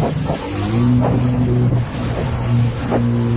うん。